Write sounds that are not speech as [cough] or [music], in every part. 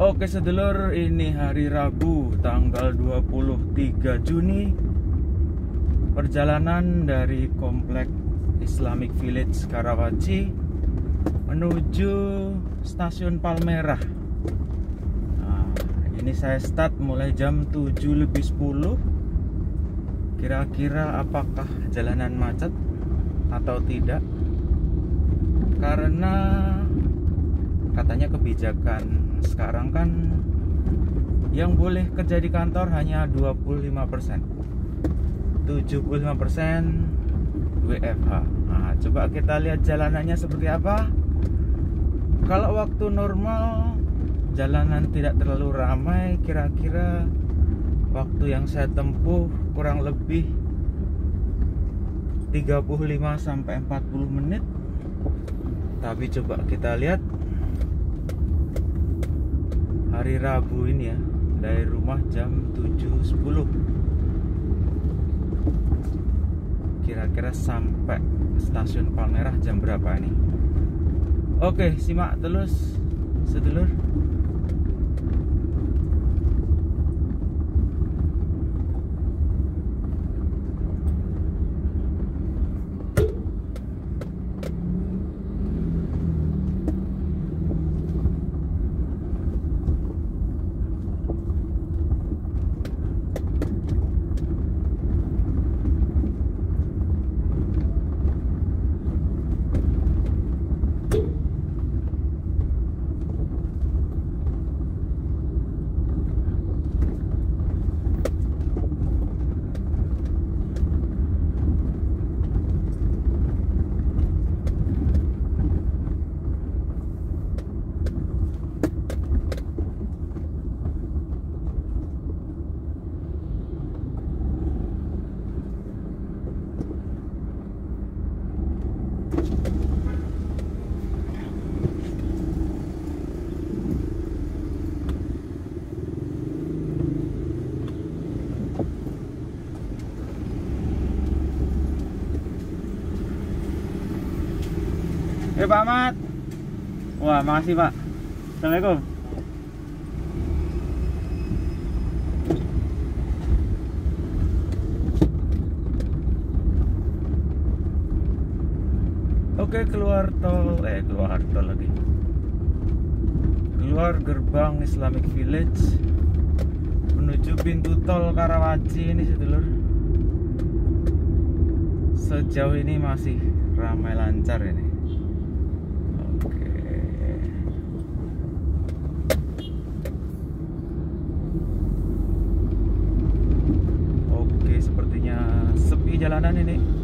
Oke sedulur, ini hari Rabu tanggal 23 Juni. Perjalanan dari Komplek Islamic Village Karawaci Menuju Stasiun Palmerah. Nah, Ini saya start mulai jam 7 lebih 10 Kira-kira apakah jalanan macet atau tidak? Karena katanya kebijakan sekarang kan yang boleh kerja di kantor hanya 25% 75% WFH nah, coba kita lihat jalanannya seperti apa. Kalau waktu normal jalanan tidak terlalu ramai kira-kira waktu yang saya tempuh kurang lebih 35 sampai 40 menit. Tapi coba kita lihat hari Rabu ini ya dari rumah jam 7.10 kira-kira sampai stasiun Palmerah jam berapa ini? Oke simak terus sedulur Ya Pak Ahmad. Wah, makasih Pak. Assalamualaikum. Oke, keluar tol, eh keluar tol lagi. Keluar gerbang Islamic Village menuju pintu tol Karawaci ini sedulur. Sejauh ini masih ramai lancar ini. Oke. Oke, sepertinya sepi jalanan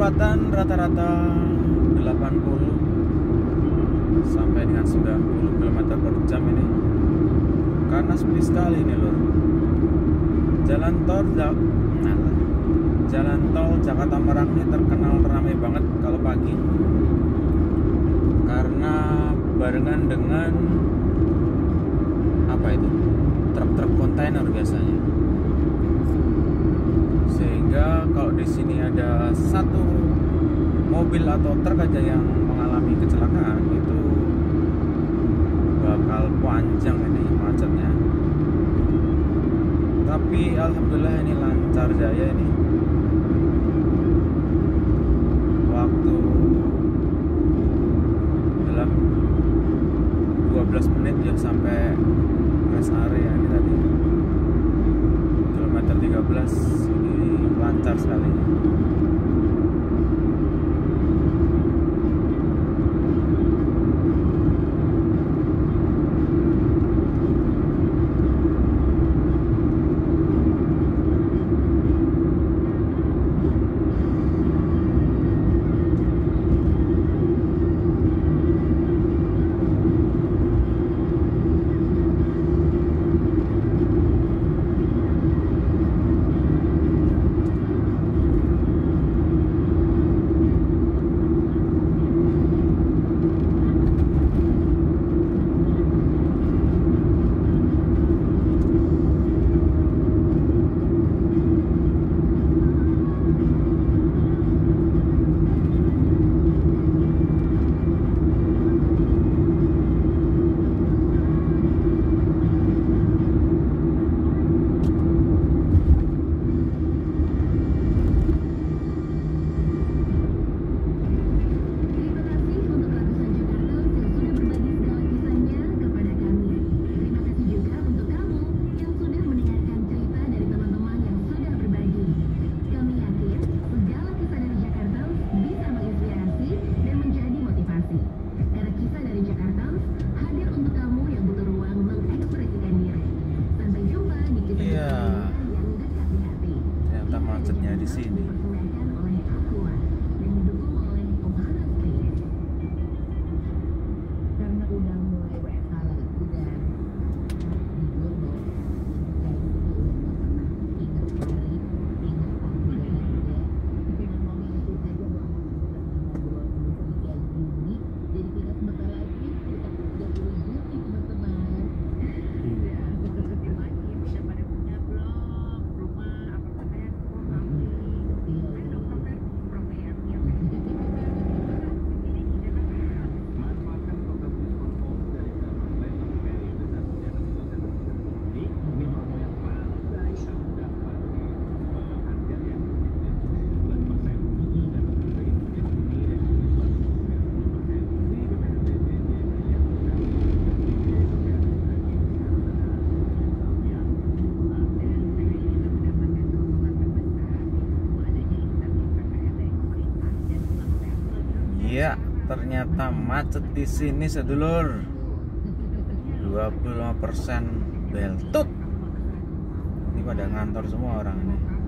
kecepatan rata-rata 80 sampai dengan 90 km per jam ini. Karena sepi sekali ini loh jalan tol nah, jalan tol Jakarta Merak ini terkenal ramai banget kalau pagi. Karena barengan dengan apa itu? Truk-truk kontainer biasanya. बिल्ला तो उत्तर का जया। ternyata macet di sini sedulur. 25% beltut. Ini pada ngantor semua orang ini.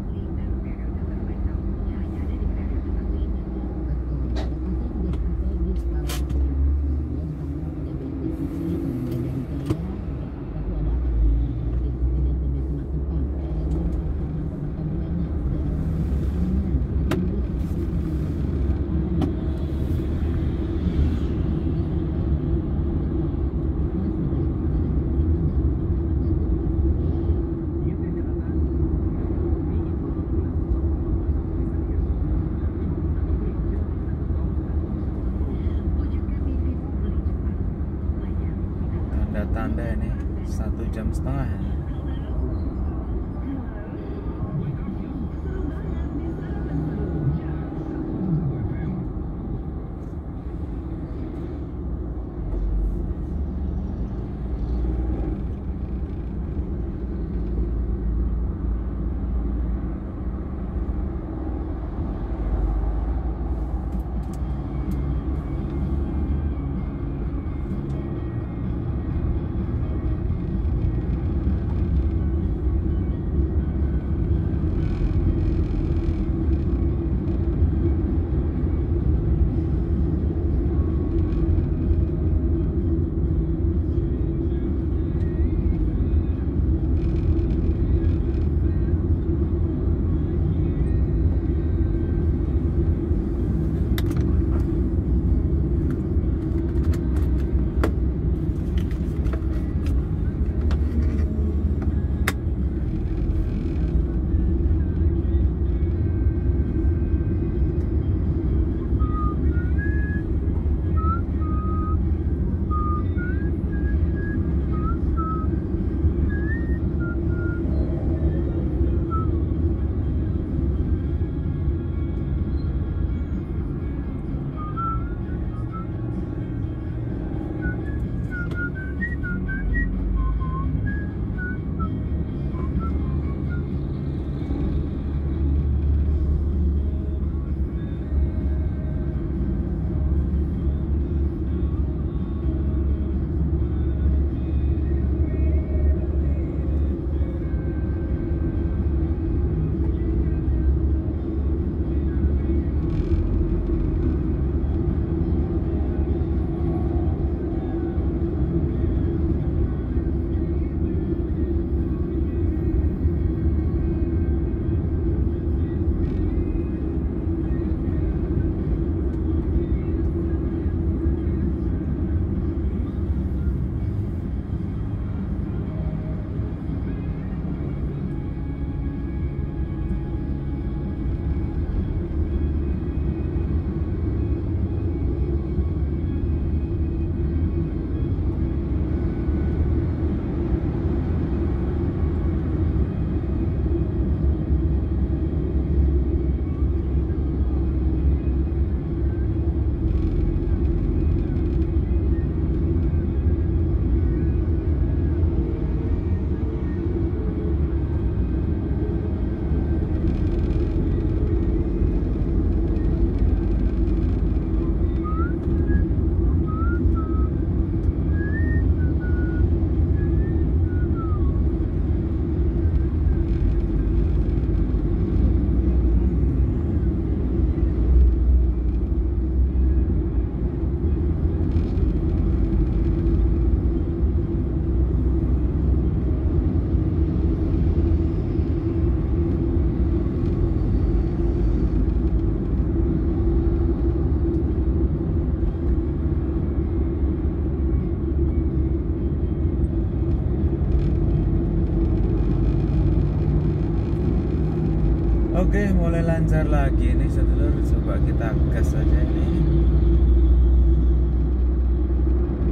Oke, mulai lancar lagi nih sedulur. Coba kita gas aja ini.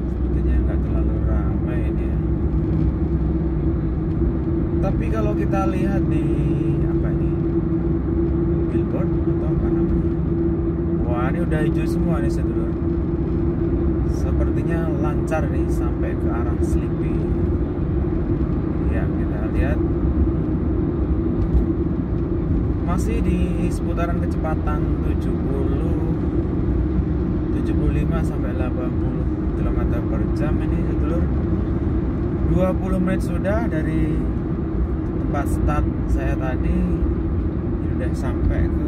Sepertinya nggak terlalu ramai ini ya. Tapi kalau kita lihat di apa ini? Billboard atau apa namanya? Wah, ini udah hijau semua nih sedulur. Sepertinya lancar nih sampai ke arah Sleepy. Ya, kita lihat masih di seputaran kecepatan 70 75 sampai 80 km per jam ini sedulur 20 menit sudah dari tempat start saya tadi. Ini udah sampai. ke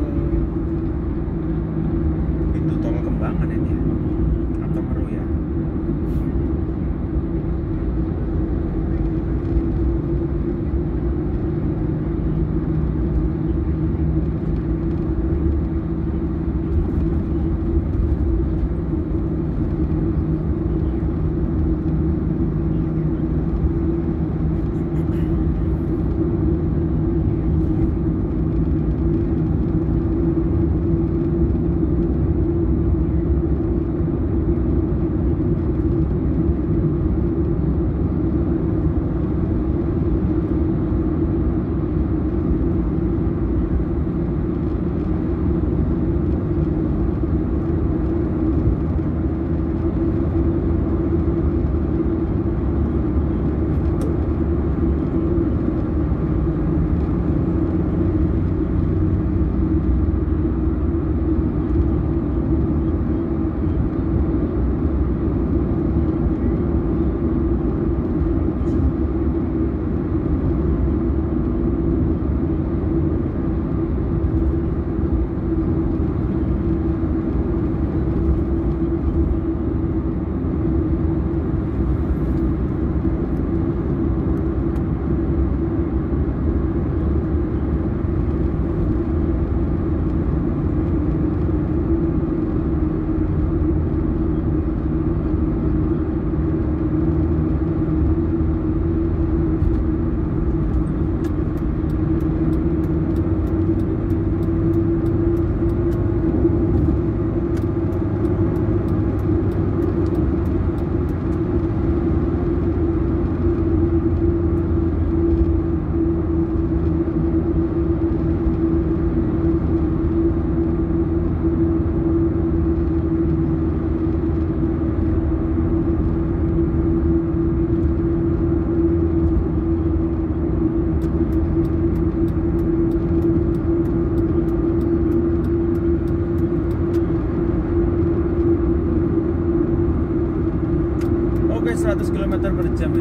Oke 100 km per jam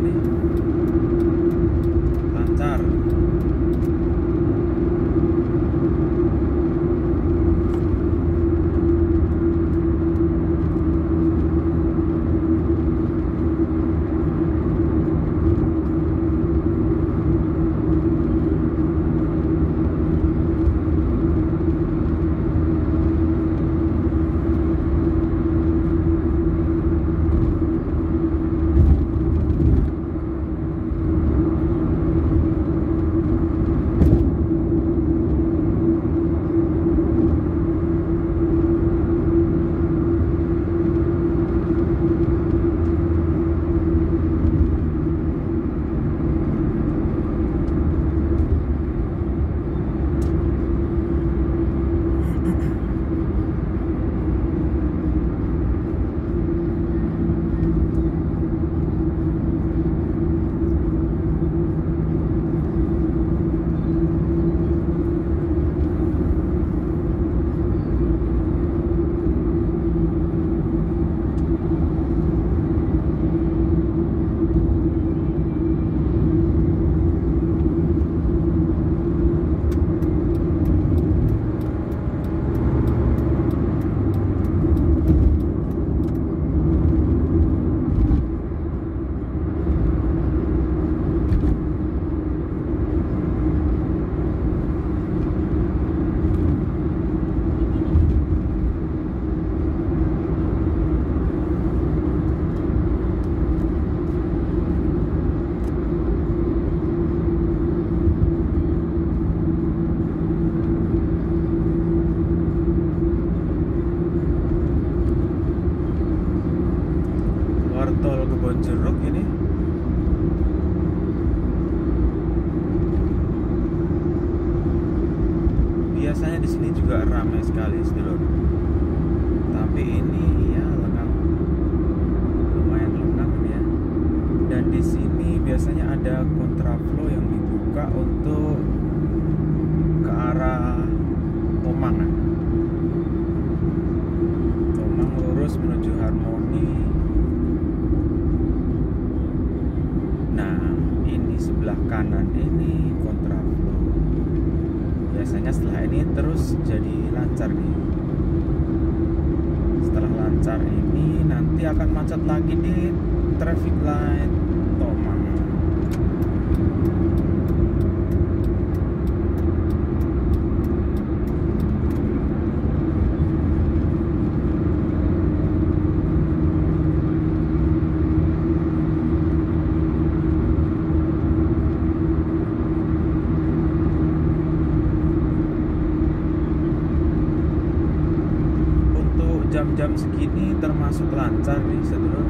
jam-jam segini termasuk lancar nih sedulur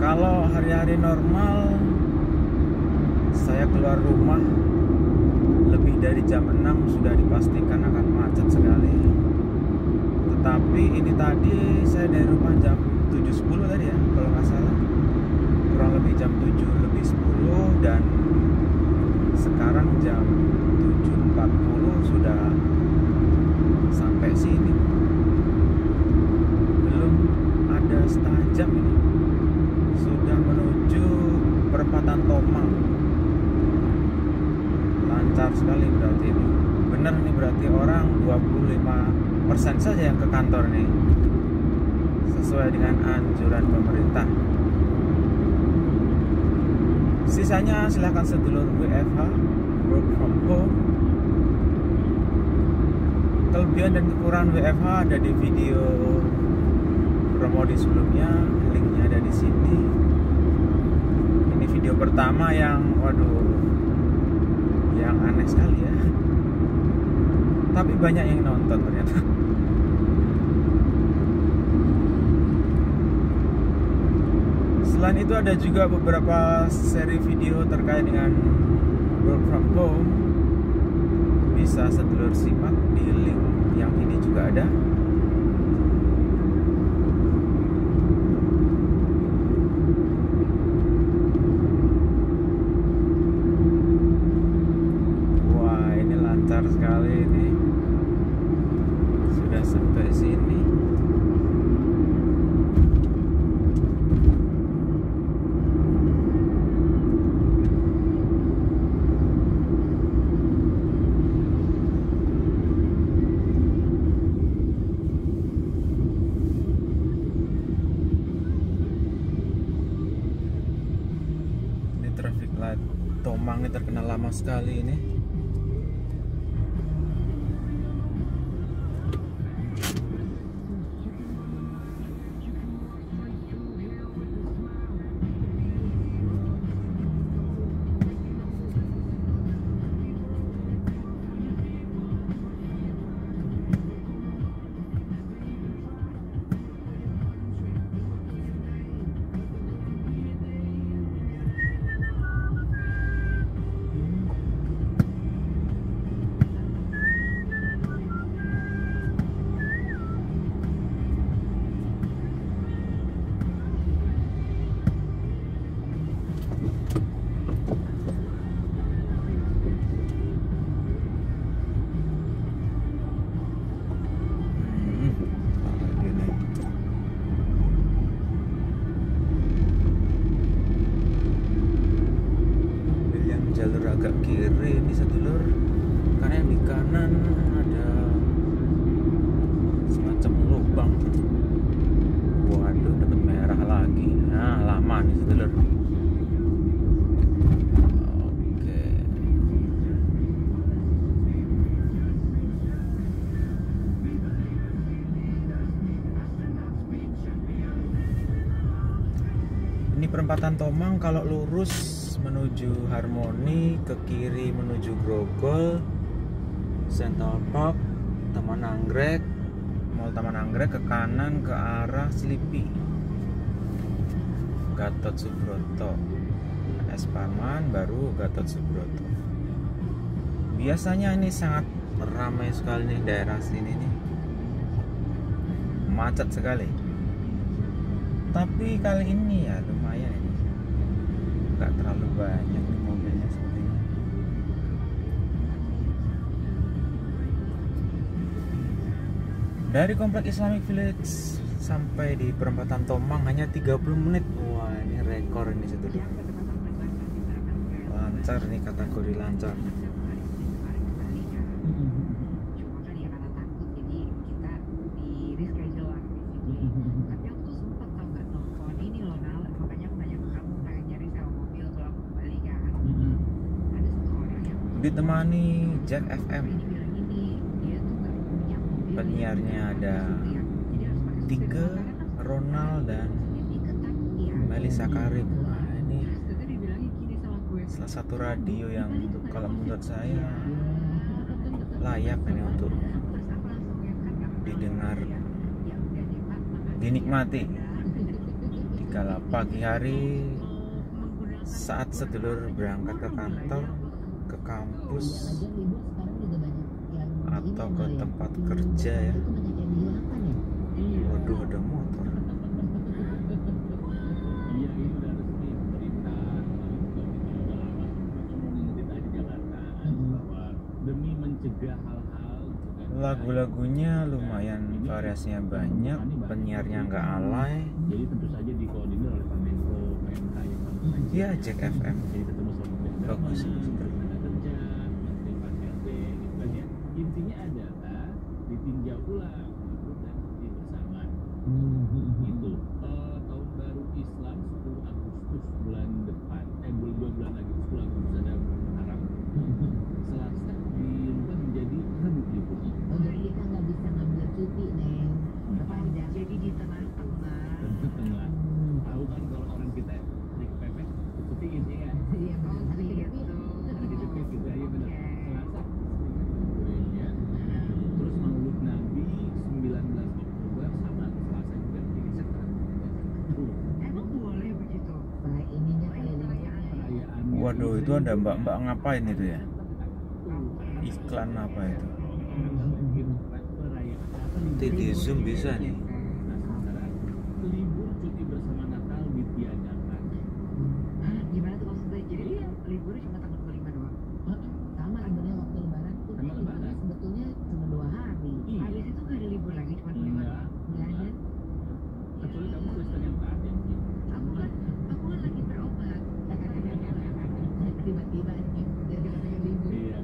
kalau hari-hari normal saya keluar rumah lebih dari jam 6 sudah dipastikan akan macet sekali. Tetapi ini tadi saya dari rumah jam 7.10 tadi ya kalau nggak salah. Kurang lebih jam 7 lebih 10 dan sekarang jam 7.40 sudah sampai sini belum ada setengah jam ini sudah menuju perempatan Tomang lancar sekali berarti ini. Bener nih berarti orang 25% saja yang ke kantor nih sesuai dengan anjuran pemerintah. Sisanya silahkan sedulur WFH work from home. Kelebihan dan kekurangan WFH ada di video promo di sebelumnya linknya ada di sini. Ini video pertama yang waduh aneh sekali ya. Tapi banyak yang nonton ternyata. Selain itu ada juga beberapa seri video terkait dengan work from home. Bisa sedulur simak di link yang ini juga ada Wah ini lancar sekali ini Sudah sampai sini Ini traffic light Tomang ini terkenal lama sekali ini Tomang kalau lurus menuju Harmoni, ke kiri menuju Grogol, Central Park, Taman Anggrek, Mall Taman Anggrek ke kanan ke arah Sleepy. Gatot Subroto S. Parman baru Gatot Subroto. Biasanya ini sangat ramai sekali nih daerah sini nih. Macet sekali. Tapi kali ini ya terlalu banyak nih mobilnya sepertinya dari komplek Islamic Village sampai di perempatan Tomang hanya 30 menit. Wah ini rekor ini situ. Lancar nih kategori lancar cuma kan ya karena takut jadi kita di reschedule lah basically tapi aku tuh sempet tau gak telepon ini loh Nal makanya aku nanya ke kamu kayak nyari sewa mobil kalau aku kembali kan ada satu orang yang ditemani Jack FM penyiarnya ada Tiga, karena kan Ronald dan dia diikat kaki ya Melisa Karim. Wah, ini salah satu radio yang kalau menurut saya layak ini untuk ngangkat, nggak kenal didengar. Ya dinikmati Ya. di kala pagi hari saat sedulur berangkat ke kantor kampus. Atau ke tempat kerja ya. waduh ada motor. [laughs] Iya lagu-lagunya lumayan variasinya banyak penyiarnya nggak alay. Jadi tentu saja dikoordinir oleh Pak Menko, PMK ya Jack FM Jadi ketemu sama Menteri Bagus. Agama, Menteri Tenaga Kerja, Menteri Pan RT, gitu kan ya. Intinya adalah ditinjau ulang gitu, dan cuti bersama. Itu eh, tahun baru Islam 10 Agustus bulan depan, eh bulan dua bulan lagi 10 Agustus ada Arab. Selasa dirubah menjadi Rabu libur. Jadi di tengah-tengah. Tengah. Tahu kan kalau orang kita di kepepet cuti ini kan. Iya, oh gitu. Lagi deket gitu ya benar. Oke. Selasa kuenya. Terus Maulid Nabi 19 Oktober sama Selasa juga jadi setelah Emang boleh begitu? Waduh itu ada mbak-mbak ngapain itu ya? Iklan apa itu? Nanti di zoom bisa nih libur cuti bersama Natal ditiadakan. Hah, gimana tuh maksudnya? Jadi Iya. liburnya cuma tanggal 25 doang? Sama lebaran. Sebetulnya cuma dua hari. Iya. Habis itu nggak ada libur lagi, cuma 25 Enggak. doang? Nggak ada. Kecuali kamu Kristen yang taat ya. mungkin. Aku kan, aku kan lagi berobat. Tiba-tiba nih, jadi kita pengen libur. Iya.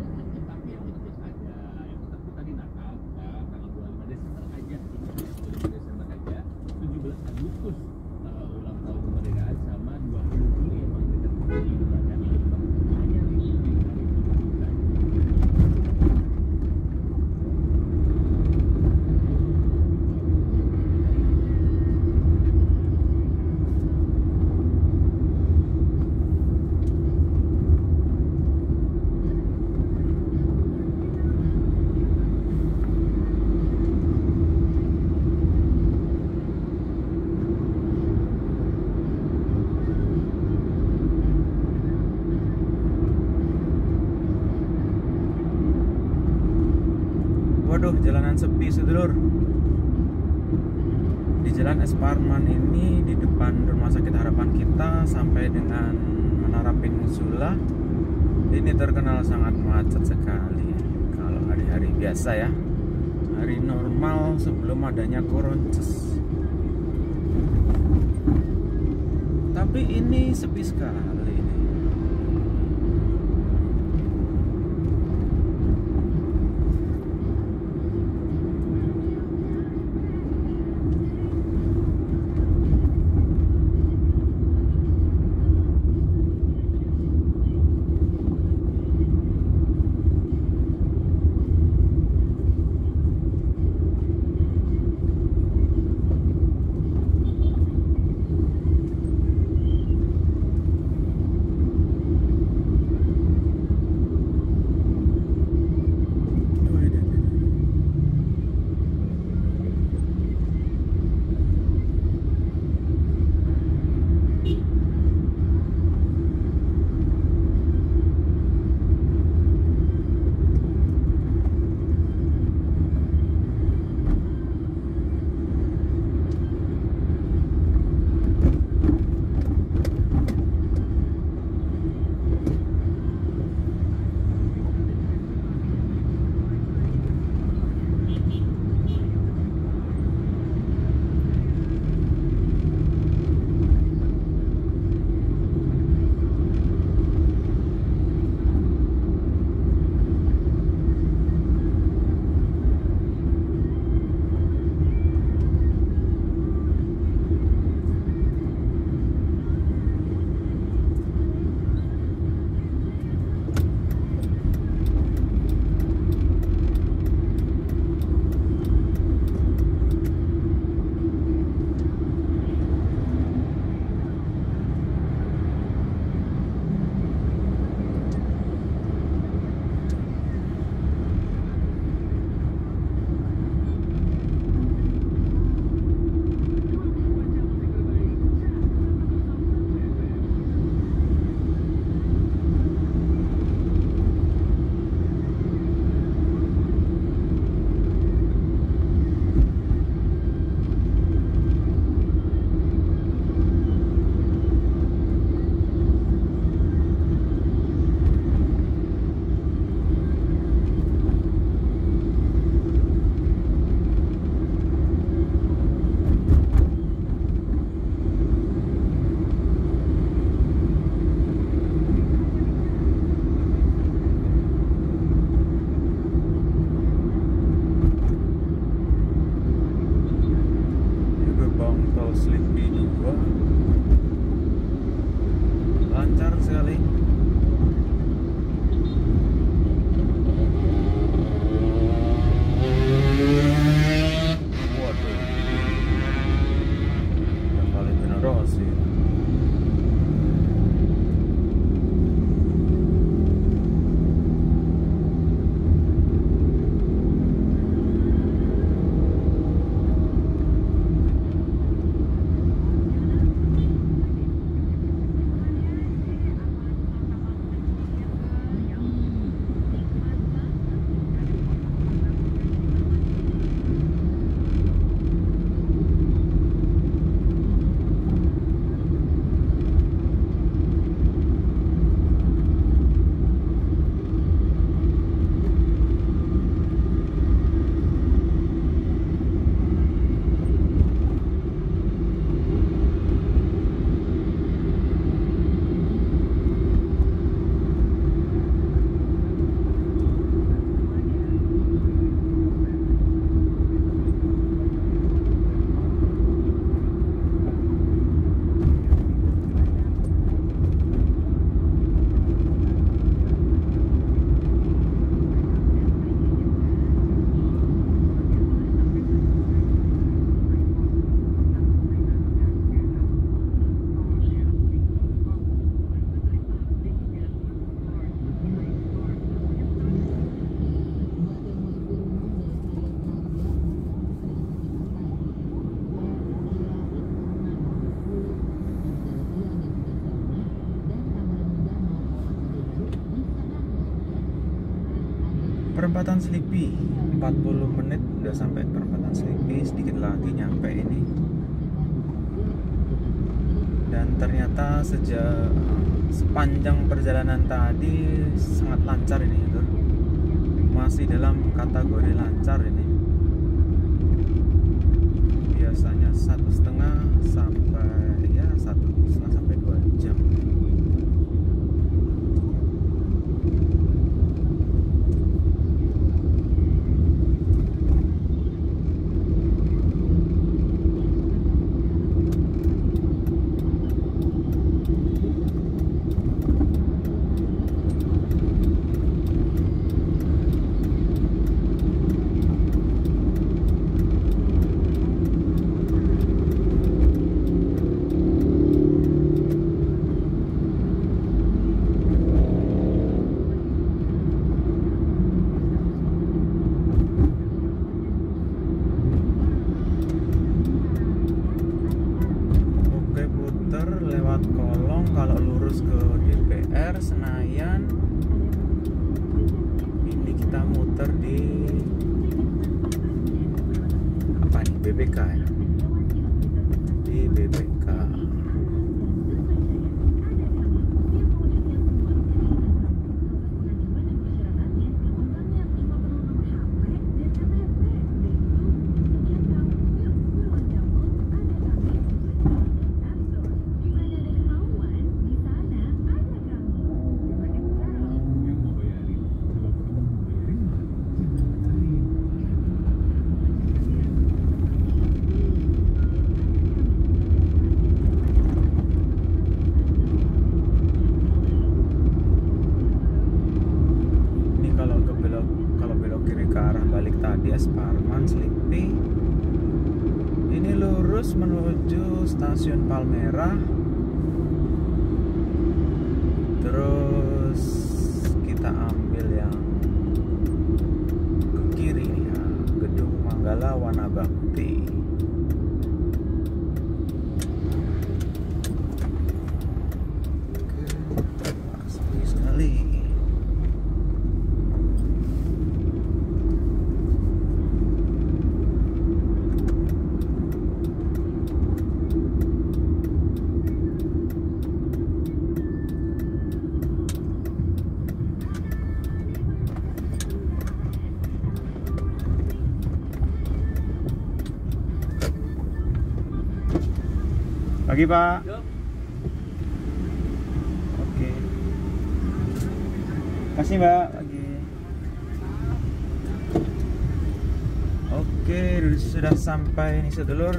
Tapi yang tetap ada, yang tetap itu tadi Natal, ya, tanggal 25 Desember aja, 25 Desember aja, 17 Agustus uh, ulang tahun kemerdekaan sama 20 Juli emang kita di Idul Adha itu tetap hanya libur di hari itu saja. waduh jalanan sepi sedulur di jalan Es Parman ini di depan rumah sakit harapan kita sampai dengan Menara Peninsula ini terkenal sangat macet sekali kalau hari-hari biasa ya. Hari normal sebelum adanya koronces perempatan Selipi 40 menit udah sampai perempatan Selipi sedikit lagi nyampe ini. Dan ternyata sejak sepanjang perjalanan tadi sangat lancar ini Lur. masih dalam kategori lancar ini. Biasanya satu setengah sampai Pagi Pak. Oke. Kasih Mbak. Pagi. Oke, sudah sampai nih sedulur.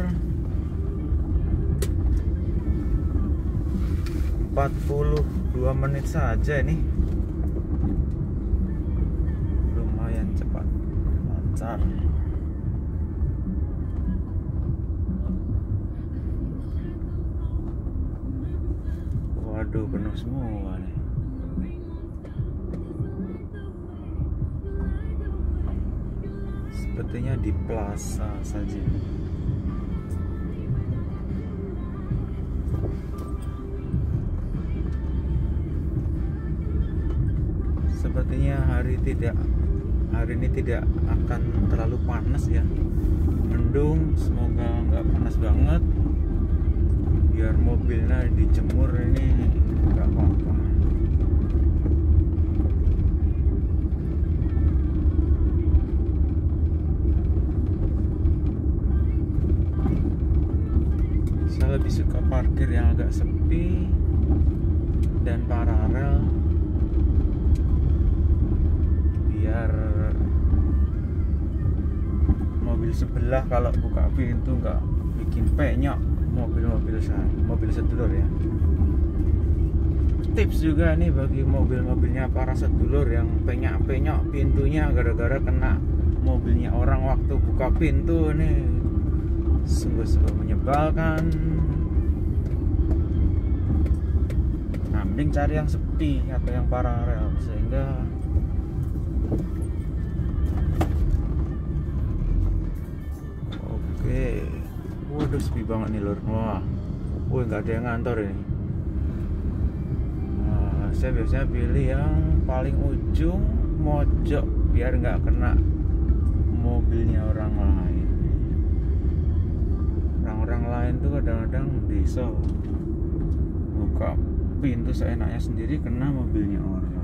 42 menit saja ini. Plaza saja. Sepertinya hari tidak hari ini tidak akan terlalu panas ya. Mendung, semoga nggak panas banget biar mobilnya dijemur ini nggak apa-apa saya lebih suka parkir yang agak sepi dan paralel biar mobil sebelah kalau buka pintu nggak bikin penyok mobil-mobil saya mobil sedulur ya. Tips juga nih bagi mobil-mobilnya para sedulur yang penyok-penyok pintunya gara-gara kena mobilnya orang waktu buka pintu nih. Sungguh-sungguh menyebalkan. Nah mending cari yang sepi atau yang paralel sehingga oke waduh sepi banget nih lur. Wah. Wih nggak ada yang ngantor ini. Nah, saya biasanya pilih yang paling ujung mojok biar nggak kena mobilnya orang lain. Orang-orang lain tuh kadang-kadang desa buka pintu seenaknya sendiri kena mobilnya orang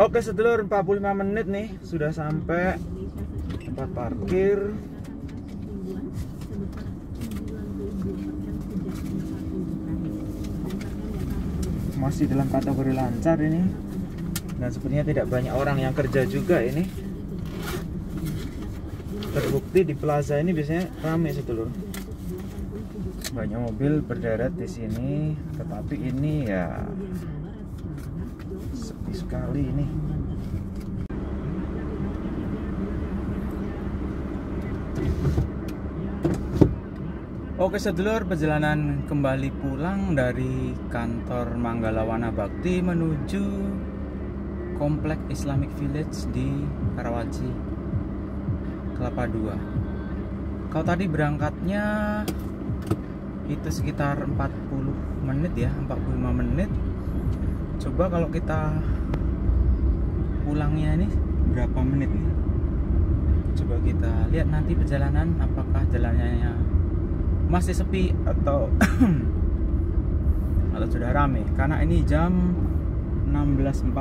Oke sedulur 45 menit nih. Sudah sampai tempat parkir. Masih dalam kategori lancar ini. Dan sepertinya tidak banyak orang yang kerja juga ini. Terbukti di plaza ini biasanya ramai sedulur. Banyak mobil berderet di sini tetapi ini ya sekali ini Oke sedulur perjalanan kembali pulang dari kantor Manggalawana Bakti menuju Komplek Islamic Village di Karawaci Kelapa II. Kalau tadi berangkatnya itu sekitar 40 menit ya, 45 menit. Coba kalau kita pulangnya ini berapa menit nih? Coba kita lihat nanti perjalanan apakah jalannya masih sepi atau [clears throat] atau sudah rame. Karena ini jam 16.40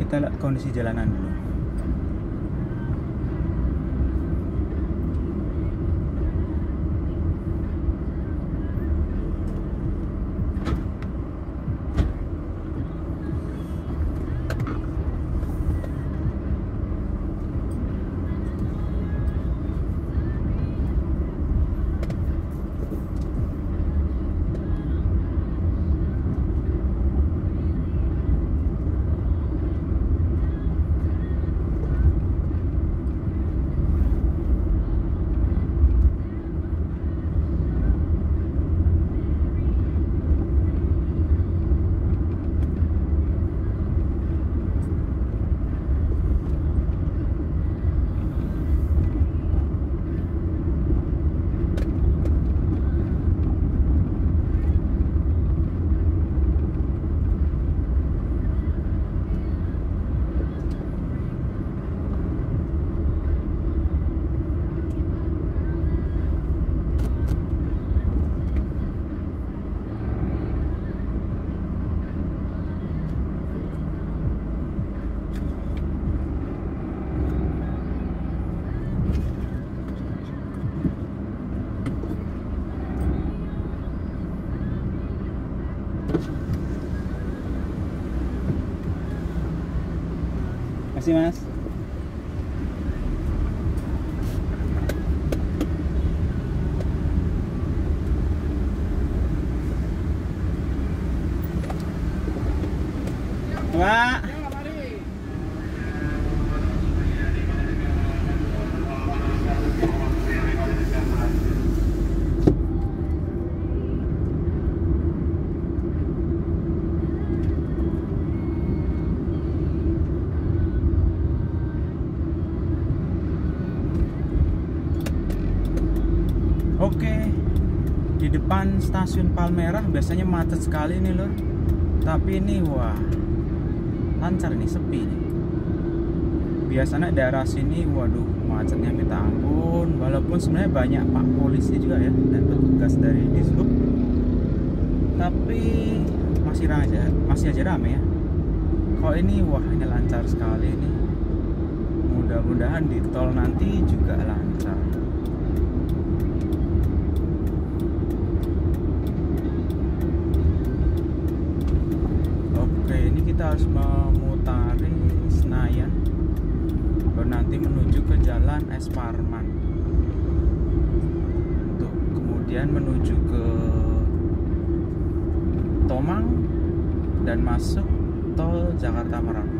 kita lihat kondisi jalanan dulu Masih mas Pak Oke, di depan stasiun Palmerah biasanya macet sekali nih lor. Tapi ini wah lancar nih sepi. Biasanya daerah sini waduh macetnya minta ampun. Walaupun sebenarnya banyak pak polisi juga ya dan petugas dari dishub. Tapi masih aja masih aja rame ya. Kalau ini wah ini lancar sekali nih. Mudah-mudahan di tol nanti juga lancar. harus memutari Senayan. Lalu nanti menuju ke jalan Es Parman. Untuk kemudian menuju ke Tomang dan masuk tol Jakarta Merak.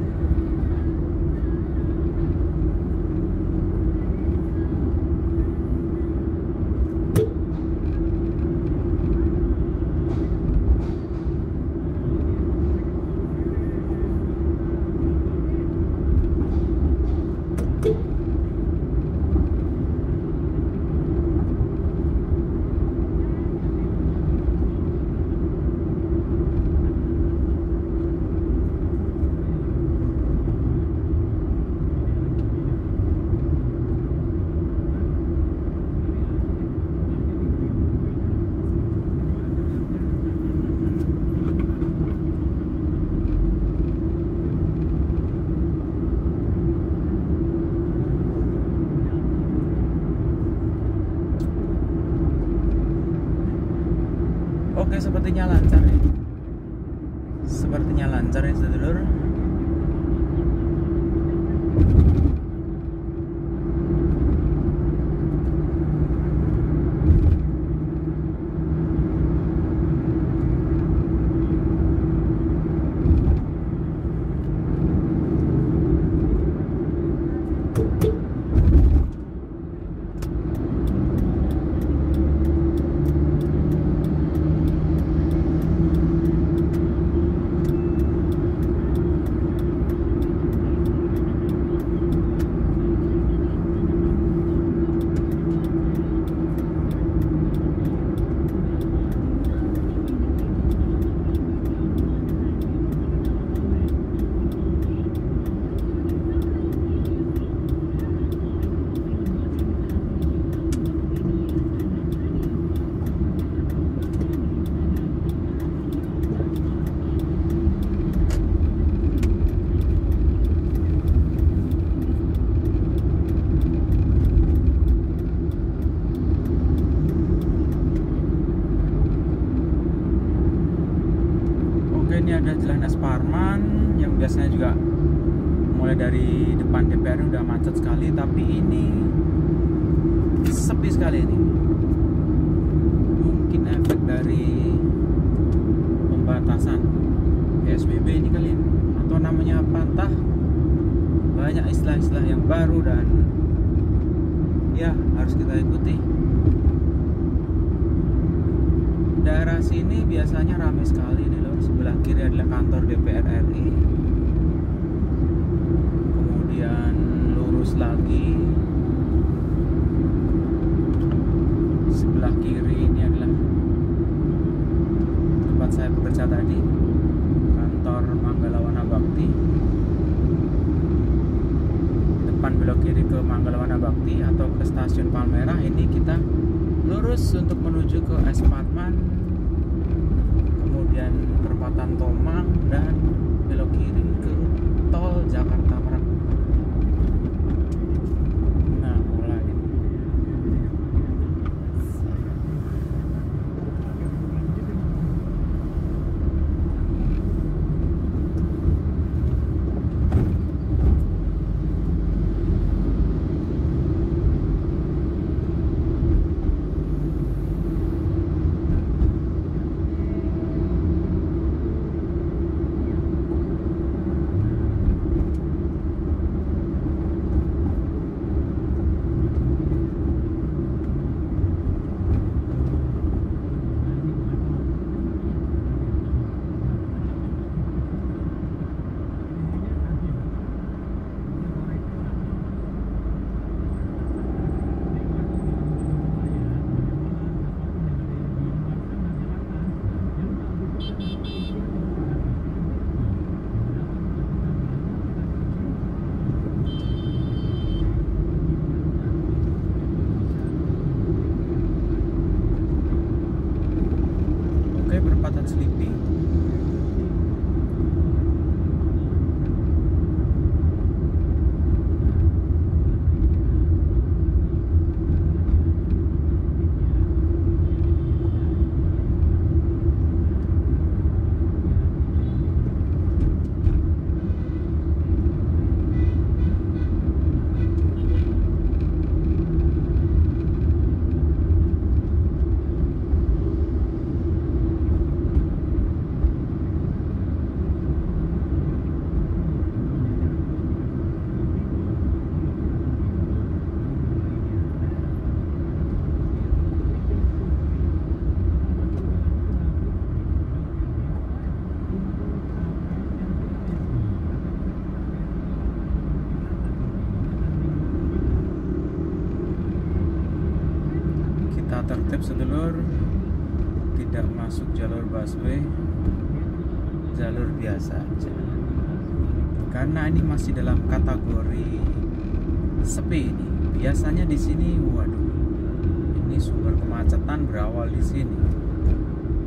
Busway jalur biasa aja. Karena ini masih dalam kategori sepi ini. Biasanya di sini waduh ini sumber kemacetan berawal di sini.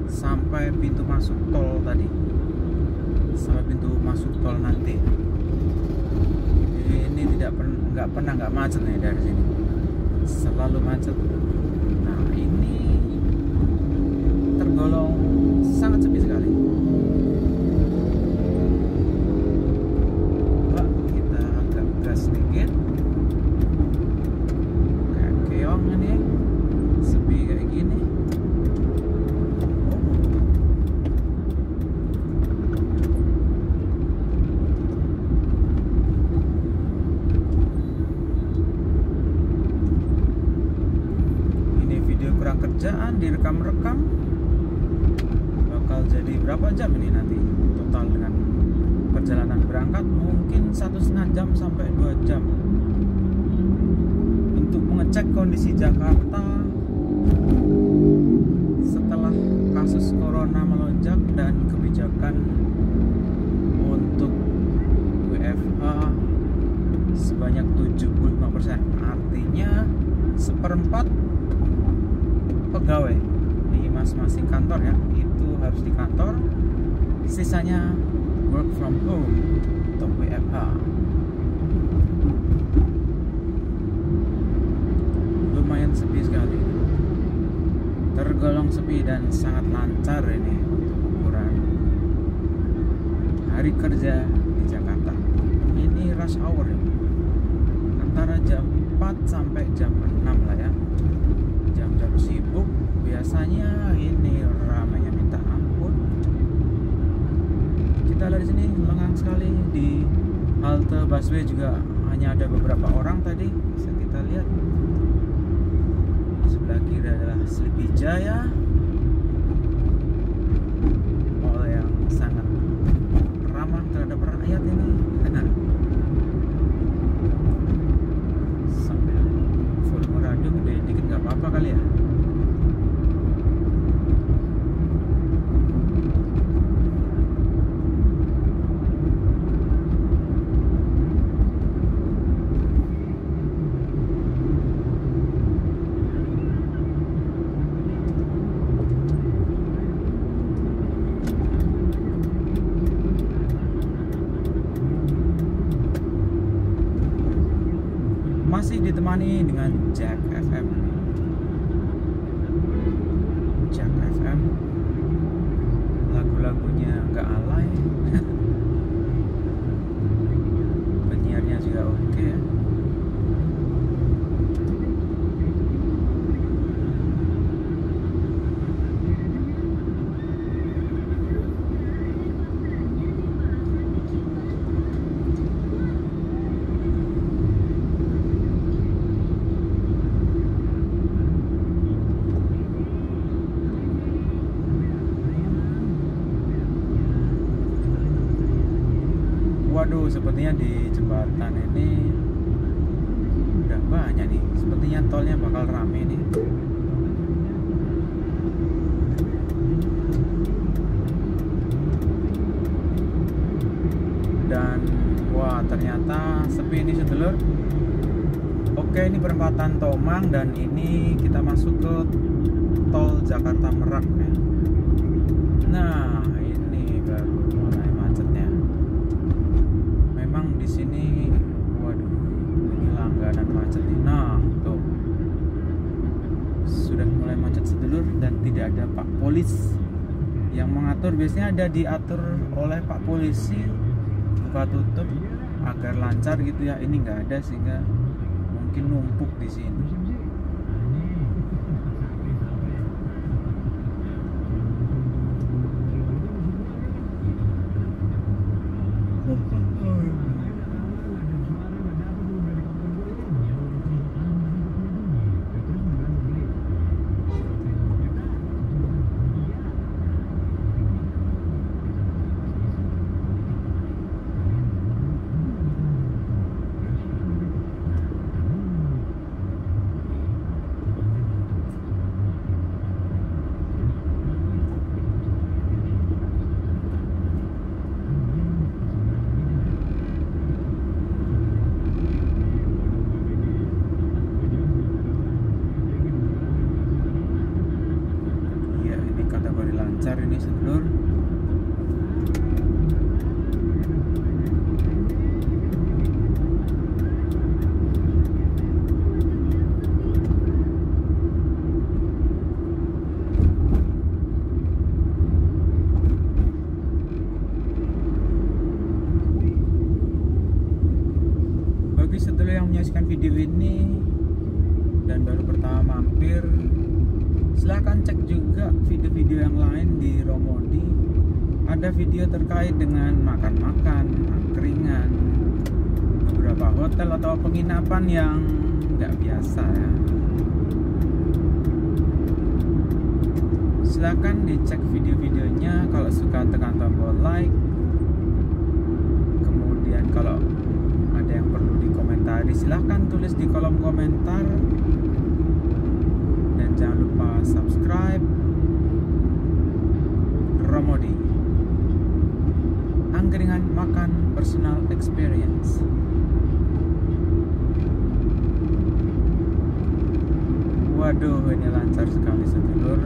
Sampai pintu masuk tol tadi. Sampai pintu masuk tol nanti. Ini tidak pernah nggak pernah nggak macet nih dari sini. Selalu macet nah ini tergolong sangat sepi sekali Pak, kita agak gas sedikit kayak keong ini sepi kayak gini oh. ini video kurang kerjaan direkam-rekam bakal jadi berapa jam ini nanti total dengan perjalanan berangkat mungkin satu setengah jam sampai dua jam untuk mengecek kondisi Jakarta. Setelah kasus corona melonjak dan kebijakan untuk WFH sebanyak 75% artinya seperempat pegawai di masing-masing kantor ya itu harus di kantor sisanya work from home atau WFH lumayan sepi sekali tergolong sepi dan sangat lancar ini untuk ukuran. Hari kerja di Jakarta. Ini rush hour ya. Antara jam 4 sampai jam 6 lah ya. Jam-jam sibuk biasanya ini ramainya minta ampun. Kita di sini lengang sekali di halte busway juga hanya ada beberapa orang tadi kiri adalah Sleepy Jaya mall yang sangat ramah terhadap rakyat ini sambil volume radio gede dikit nggak apa-apa kali ya masih ditemani dengan Jack FM Jack FM lagu-lagunya nggak alay penyiarnya juga oke ya. Waduh, sepertinya di jembatan ini udah banyak nih. Sepertinya tolnya bakal rame nih. Dan wah ternyata sepi ini sedulur. Ini perempatan Tomang dan ini kita masuk ke tol Jakarta Merak ya. Nah, ini baru mulai macetnya. Memang di sini waduh ini langganan macet nih. Nah tuh. Sudah mulai macet sedulur dan tidak ada pak polis. Yang mengatur biasanya ada diatur oleh pak polisi buka tutup agar lancar gitu ya. Ini nggak ada sehingga mungkin numpuk di menyaksikan video ini dan baru pertama mampir silahkan cek juga video-video yang lain di Romodi. Ada video terkait dengan makan-makan angkringan beberapa hotel atau penginapan yang nggak biasa ya. Silahkan dicek video-videonya kalau suka tekan tombol like. Kemudian kalau dikomentari silahkan tulis di kolom komentar. Dan jangan lupa subscribe. Romodi. Angkringan Makan Personal Experience. Waduh ini lancar sekali sedulur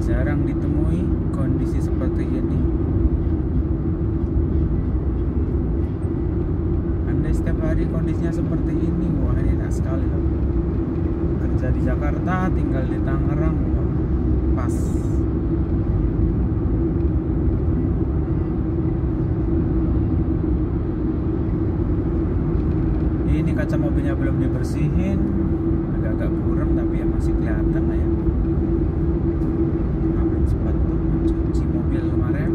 Jarang ditemui kondisi seperti ini Andai setiap hari kondisinya seperti ini Wah ini enak sekali loh Kerja di Jakarta tinggal di Tangerang Pas Ini kaca mobilnya belum dibersihin Agak-agak buram tapi ya masih kelihatan lah ya Karena belum sempat tuh mencuci mobil kemarin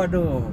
Waduh,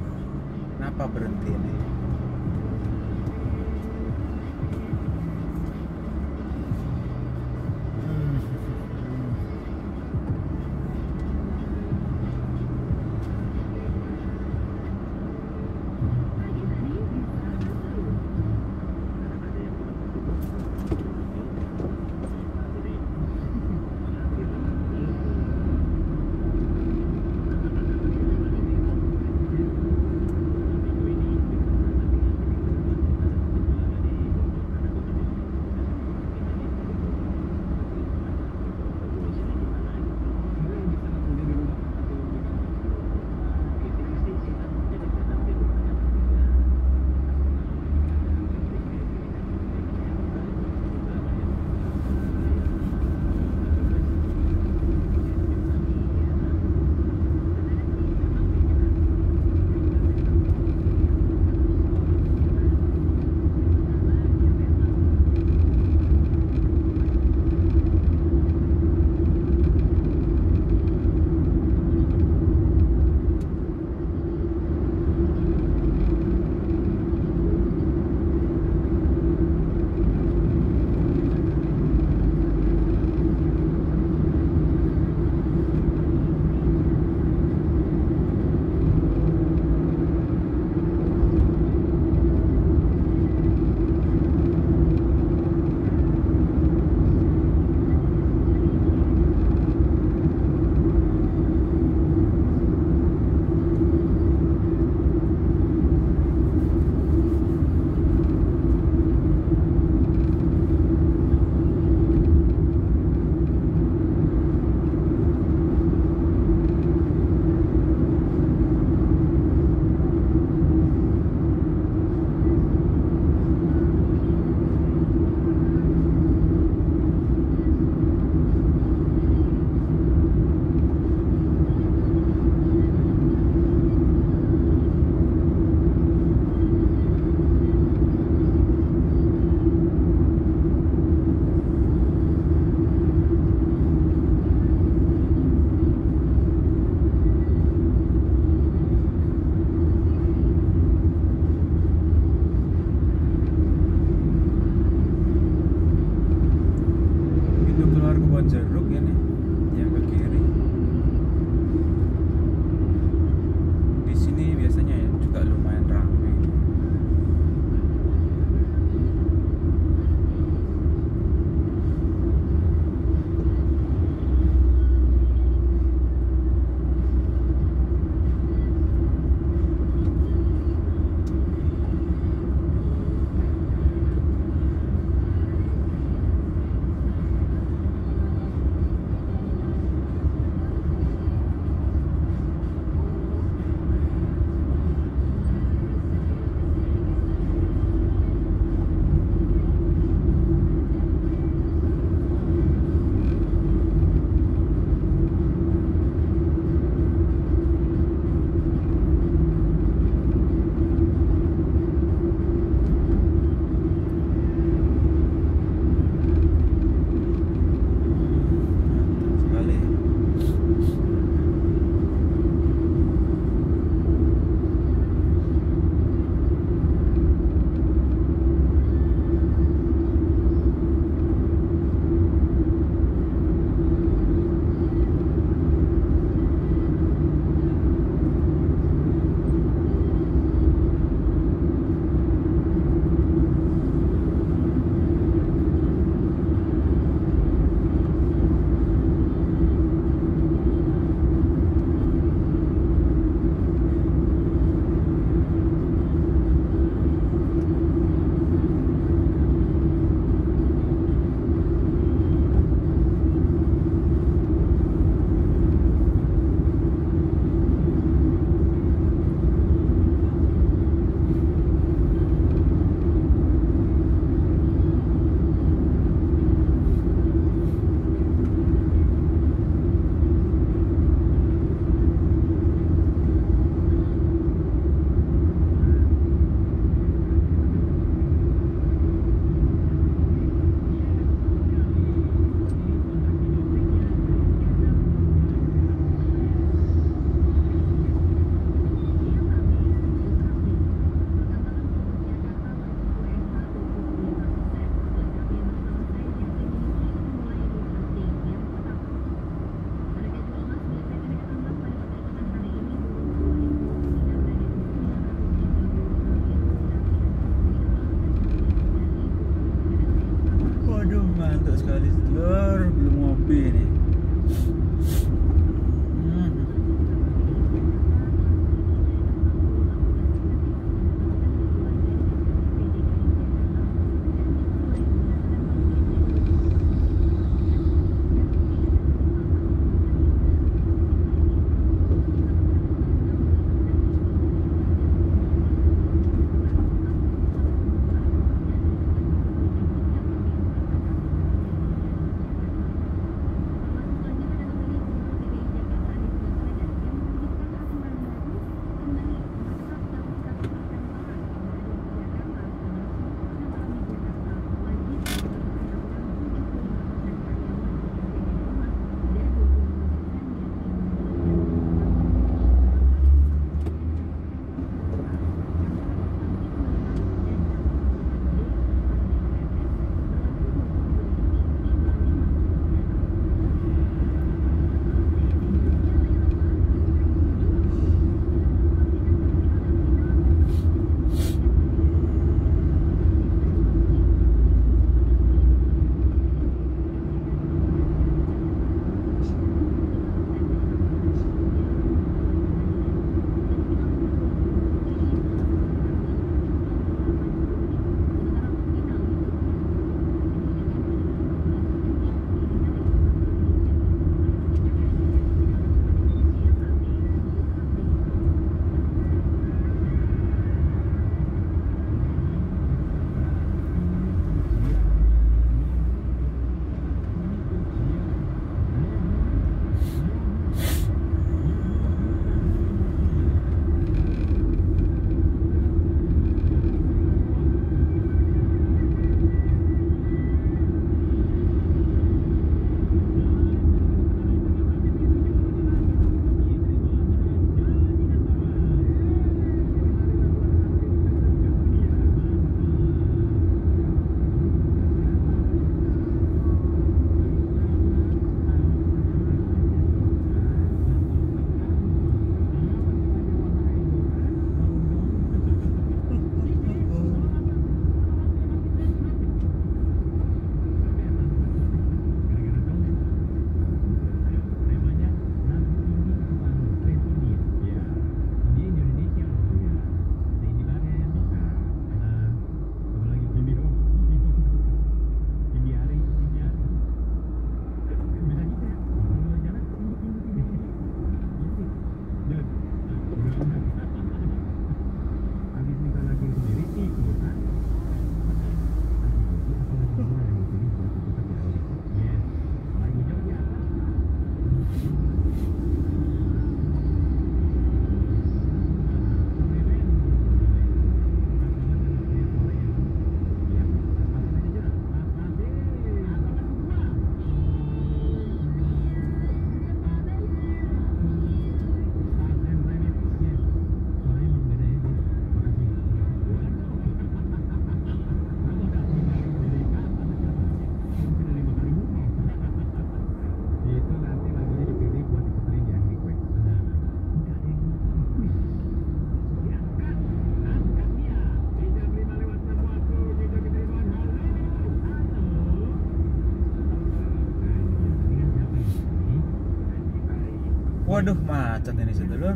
Waduh, macet ini sedulur.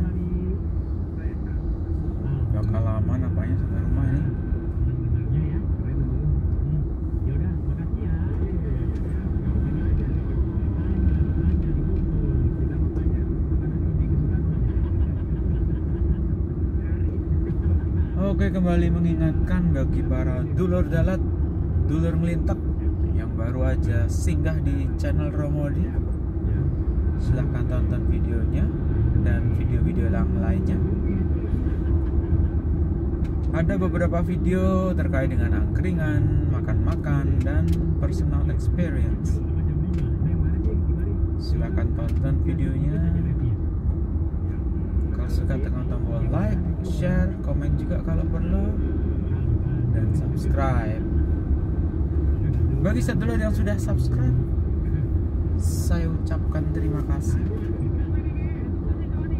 Bakal lama nampaknya sampai rumah ini. Hmm. Oke, kembali mengingatkan bagi para dulur dalat, dulur ngelintek yang baru aja singgah di channel Romodi. Silahkan tonton videonya dan video-video yang lainnya. Ada beberapa video terkait dengan angkringan, makan-makan, dan personal experience. Silahkan tonton videonya. Kalau suka tekan tombol like, share, komen juga kalau perlu, dan subscribe. Bagi sedulur yang sudah subscribe, saya ucapkan terima kasih.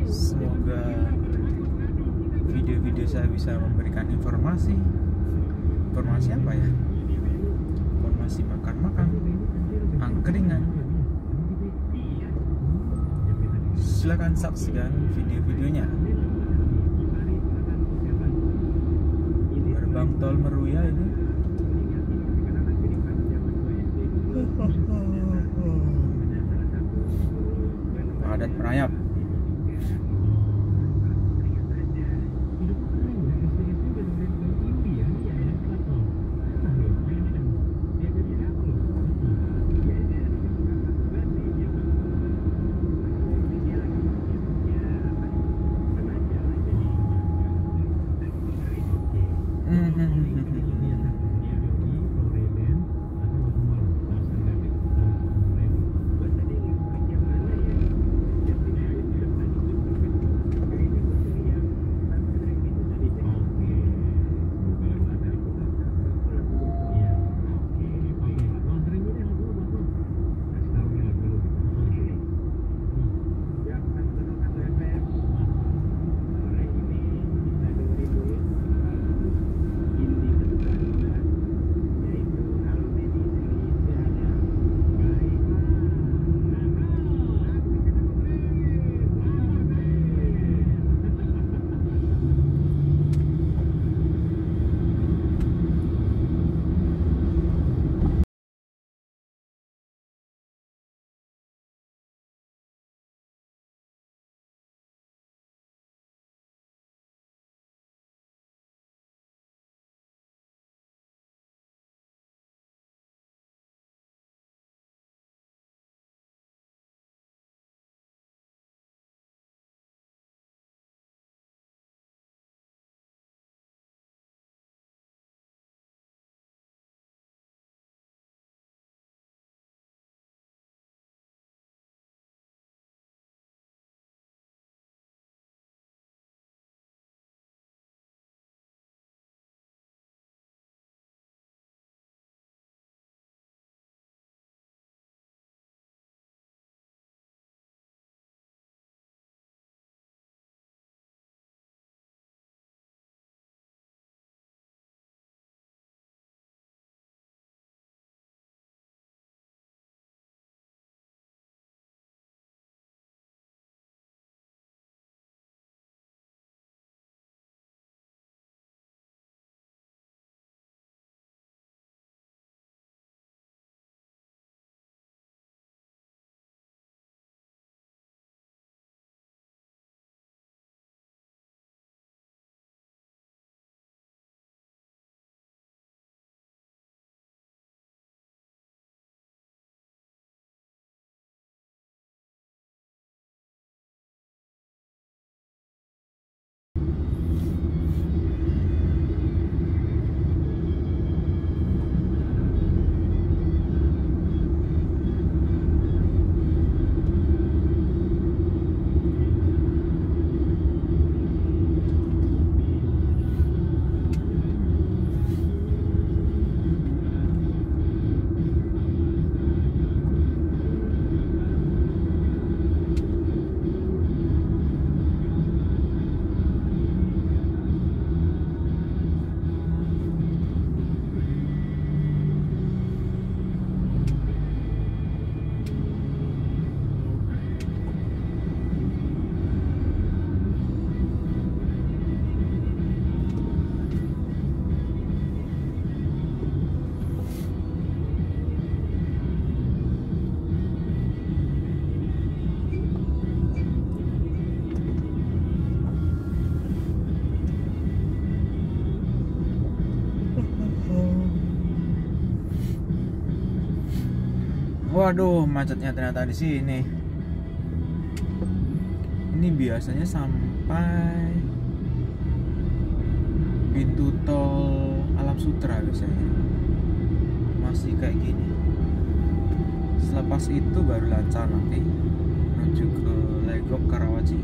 Semoga video-video saya bisa memberikan informasi. Informasi apa ya? Informasi makan-makan, angkringan. Silakan saksikan video-videonya. Gerbang tol Meruya ini. Waduh, macetnya ternyata di sini. Ini biasanya sampai pintu tol Alam Sutra biasanya. Masih kayak gini. Selepas itu baru lancar nanti menuju ke Legok Karawaci.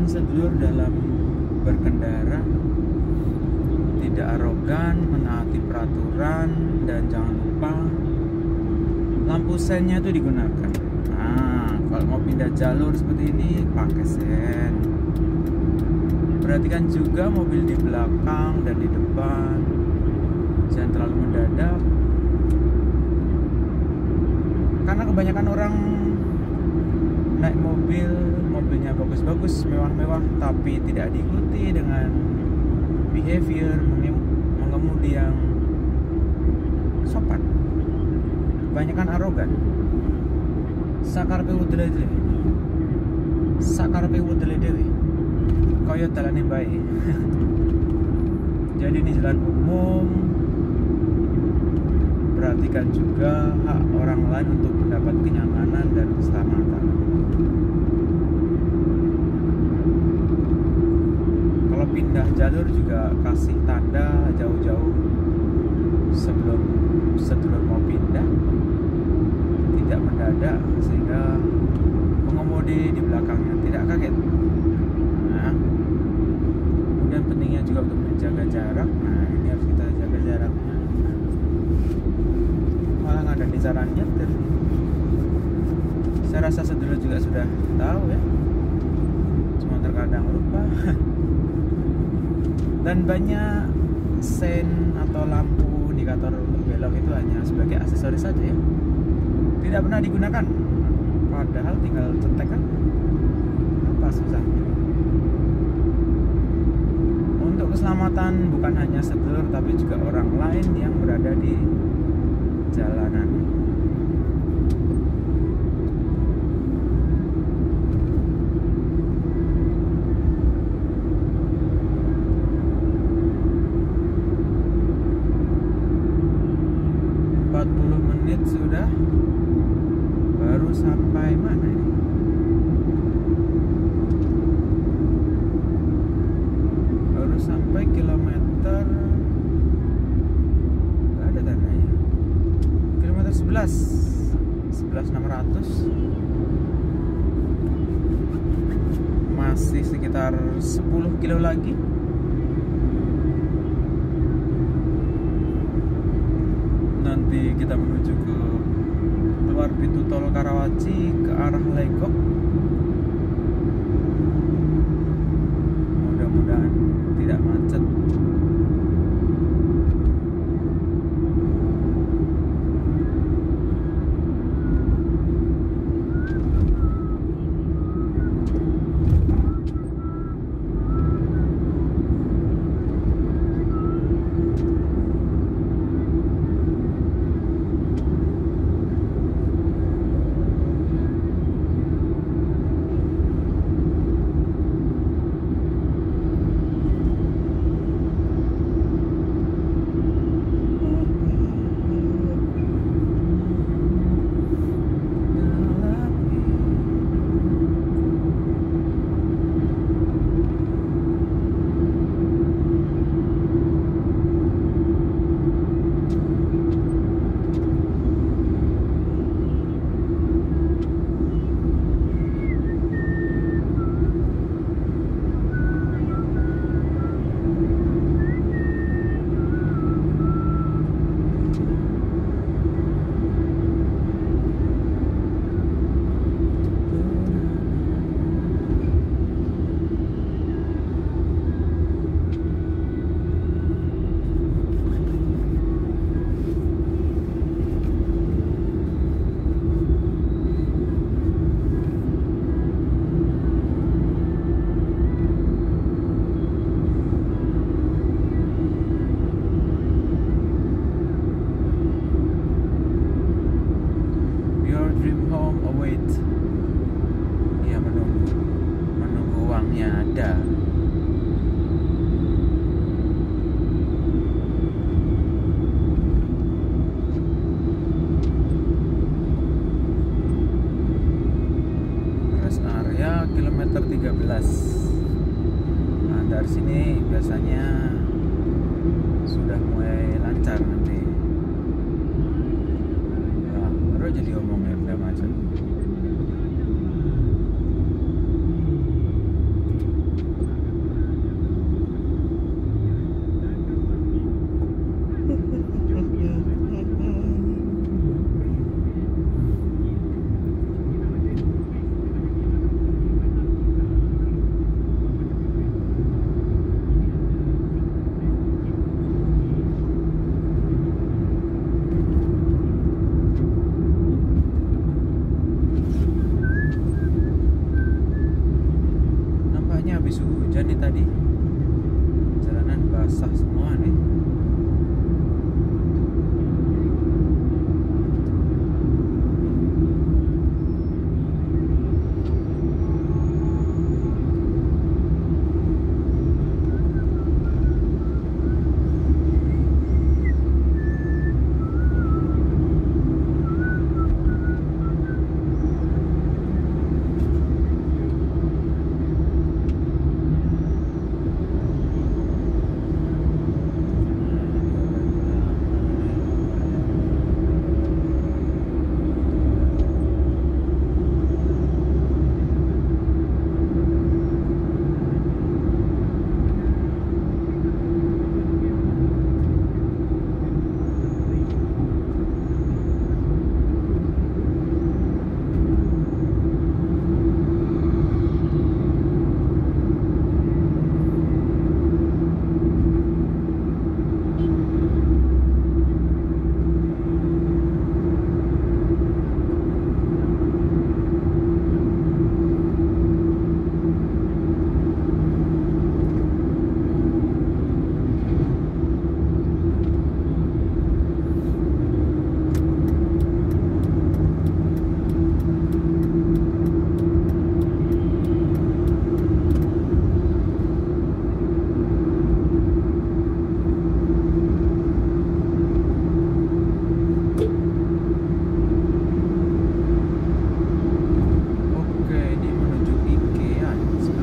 Kesabaran sedulur dalam berkendara. Tidak arogan menaati peraturan dan jangan lupa lampu sennya itu digunakan. Nah kalau mau pindah jalur seperti ini pakai sen. Perhatikan juga mobil di belakang dan di depan. Jangan terlalu mendadak. Karena kebanyakan orang naik mobil mobilnya bagus-bagus mewah-mewah tapi tidak diikuti dengan behavior menge- mengemudi yang sopan. Kebanyakan arogan. Sakarpe udele dewe sakarpe udele dewe kaya dalane bae [laughs] jadi ini jalan umum. Perhatikan juga hak orang lain untuk mendapat kenyamanan dan keselamatan kalau pindah jalur juga kasih tanda jauh-jauh sebelum sedulur mau pindah. Tidak mendadak sehingga pengemudi di belakangnya. Tidak kaget. Nah, kemudian pentingnya juga untuk menjaga jarak. Nah ini harus kita jaga jaraknya malah nggak ada di cara nyetir saya rasa sedulur juga sudah tahu ya. Cuma terkadang lupa [laughs] dan banyak sen atau lampu indikator belok itu hanya sebagai aksesoris saja ya. Tidak pernah digunakan. Padahal tinggal cetek kan. Apa susahnya? Untuk keselamatan bukan hanya sedulur tapi juga orang lain yang berada di jalanan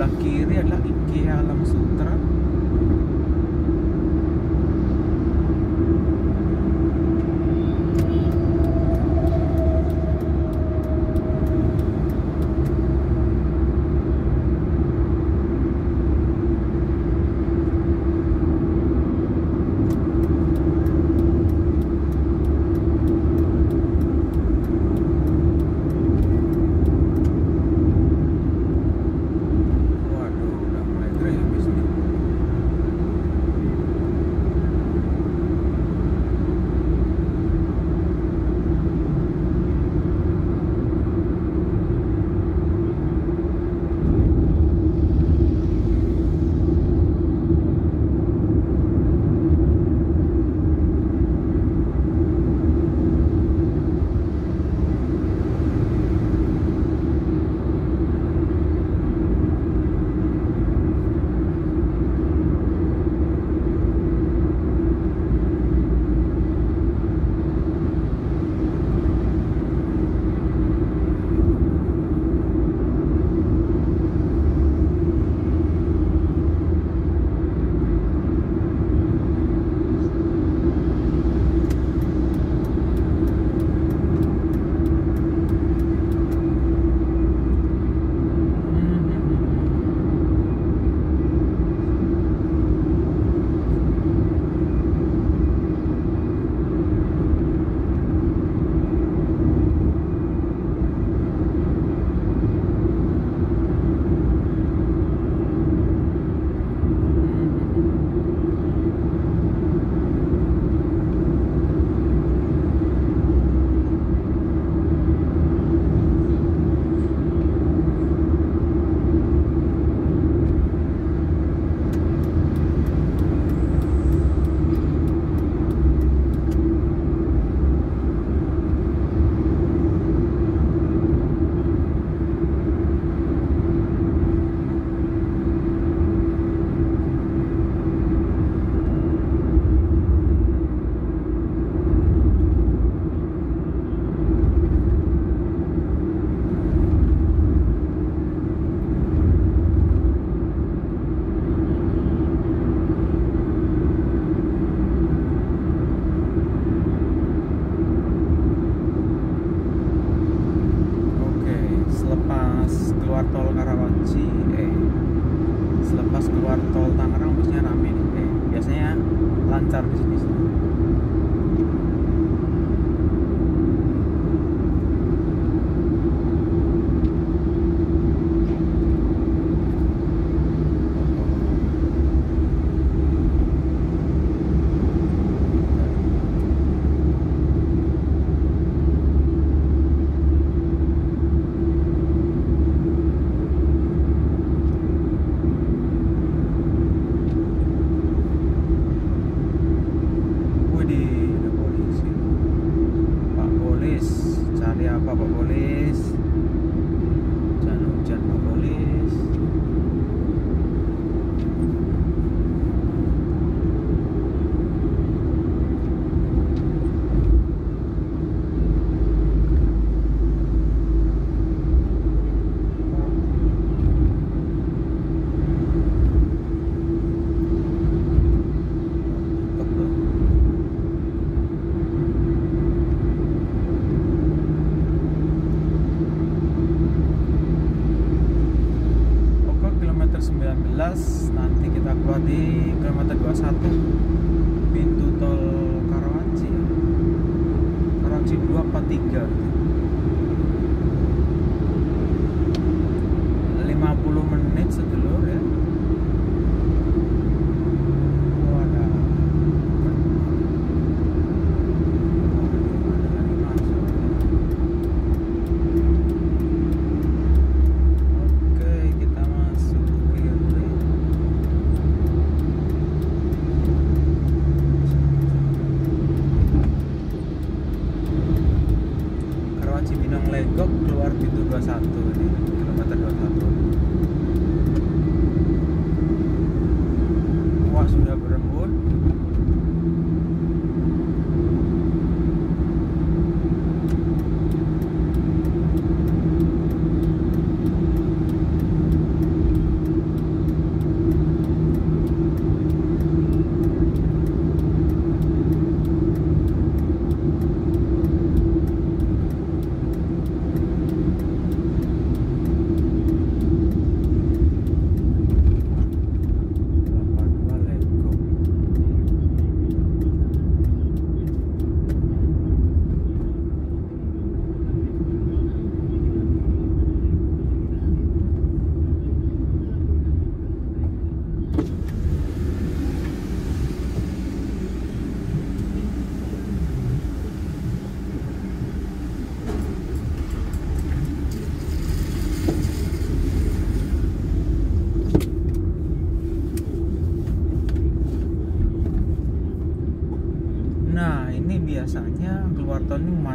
Sebelah kiri adalah IKEA Alam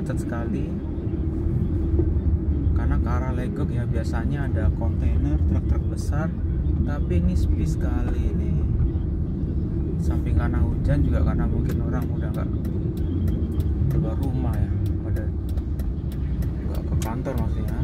macet sekali. Karena ke arah Legok ya biasanya ada kontainer, truk-truk besar. Tapi ini sepi sekali nih. Samping karena hujan juga karena mungkin orang udah nggak keluar rumah ya, pada nggak ke kantor maksudnya.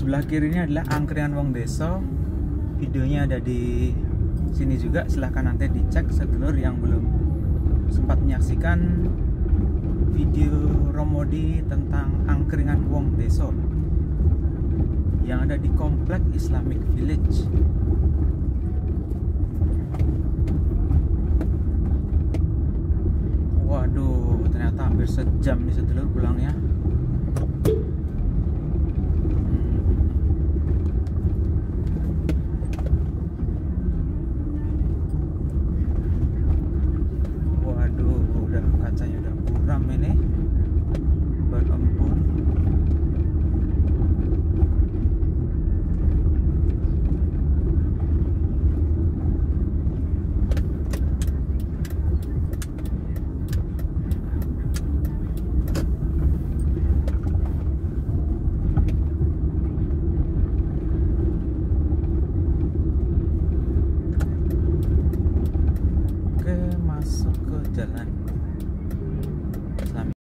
Sebelah kirinya adalah angkringan Wong Deso. Videonya ada di sini juga. Silahkan nanti dicek sedulur yang belum sempat menyaksikan video Romodi tentang angkringan Wong Deso yang ada di komplek Islamic Village. Waduh, ternyata hampir sejam nih sedulur pulangnya.